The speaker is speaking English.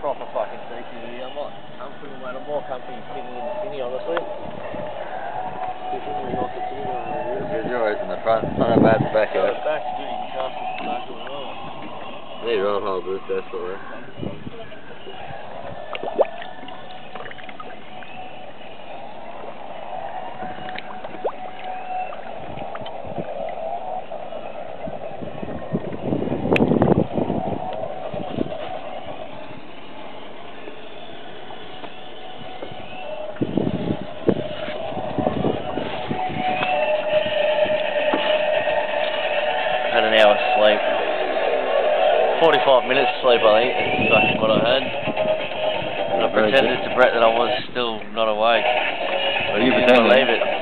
proper fucking CCTV. I'm not comfortable, mate. I'm more comfy sitting in the city, honestly. Sitting in the city over here. You're always in the front, front of bad back So out. back, dude, you can cast it back as well. Need roll holders, definitely. Had an hour's sleep. 45 minutes sleep, I think, is fucking what I had. And I pretended to Brett that I was still not awake. Are you didn't pretending? believe it.